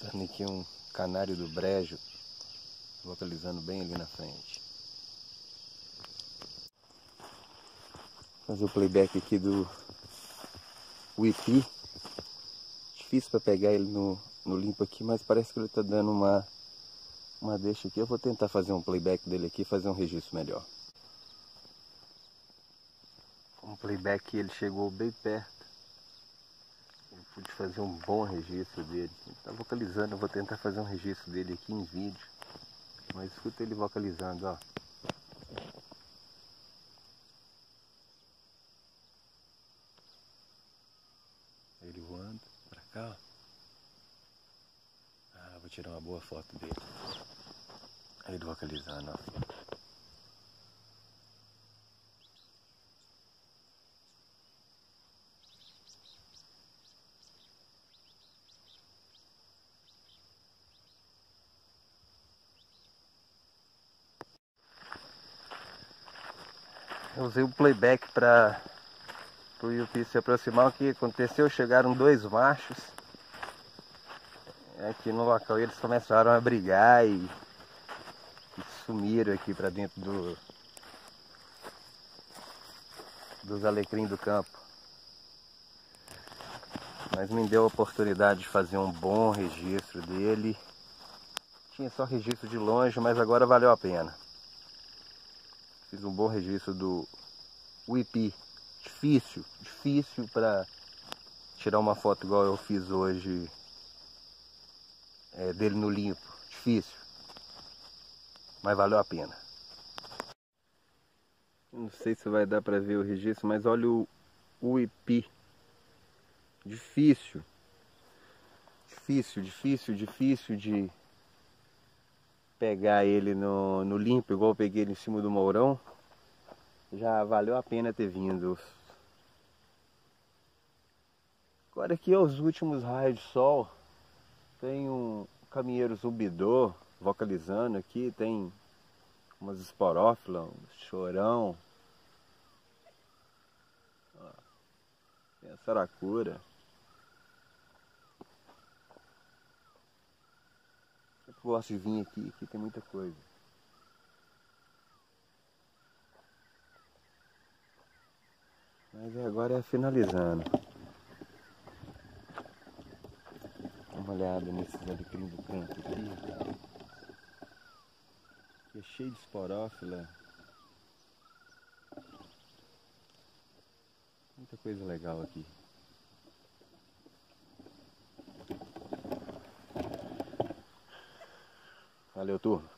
Avistando aqui um canário do brejo, localizando bem ali na frente. Fazer o playback aqui do Wipi. Difícil para pegar ele no, no limpo aqui, mas parece que ele está dando uma, uma deixa aqui. Eu vou tentar fazer um playback dele aqui, fazer um registro melhor. Um playback ele chegou bem perto pude fazer um bom registro dele. Está vocalizando, eu vou tentar fazer um registro dele aqui em vídeo. Mas escuta ele vocalizando, ó. Ele voando pra cá. Ah, vou tirar uma boa foto dele. Ele vocalizando, ó. Usei o playback para o Yupi se aproximar. O que aconteceu? Chegaram dois machos aqui no local. Eles começaram a brigar e, e sumiram aqui para dentro do, dos alecrim do campo. Mas me deu a oportunidade de fazer um bom registro dele. Tinha só registro de longe, mas agora valeu a pena. Fiz um bom registro do WIP. Difícil, difícil para tirar uma foto igual eu fiz hoje é, dele no limpo. Difícil. Mas valeu a pena. Não sei se vai dar para ver o registro, mas olha o, IP. Difícil. Difícil, difícil, difícil de pegar ele no, no limpo, igual eu peguei ele em cima do mourão, já valeu a pena ter vindo. Agora aqui os últimos raios de sol. Tem um caminheiro zumbidor vocalizando aqui, tem umas esporófilas, um chorão. Tem a saracura. Eu gosto de vir aqui, aqui tem muita coisa. Mas agora é finalizando. Dá uma olhada nesses alecrim do canto aqui. É cheio de esporófila. Muita coisa legal aqui. Valeu, turma.